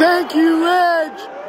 Thank you, Reg.